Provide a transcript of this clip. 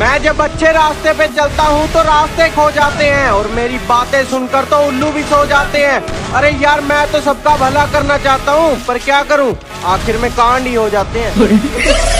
मैं जब अच्छे रास्ते पे चलता हूँ तो रास्ते खो जाते हैं और मेरी बातें सुनकर तो उल्लू भी सो जाते हैं। अरे यार, मैं तो सबका भला करना चाहता हूँ, पर क्या करूँ? आखिर में कांड ही हो जाते हैं।